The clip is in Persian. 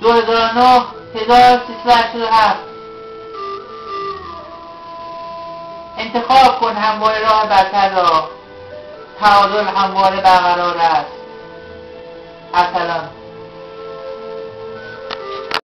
2009 1387 انتخاب کن همواره راه برتر را. تعادل همواره برقرار است. ارسلان.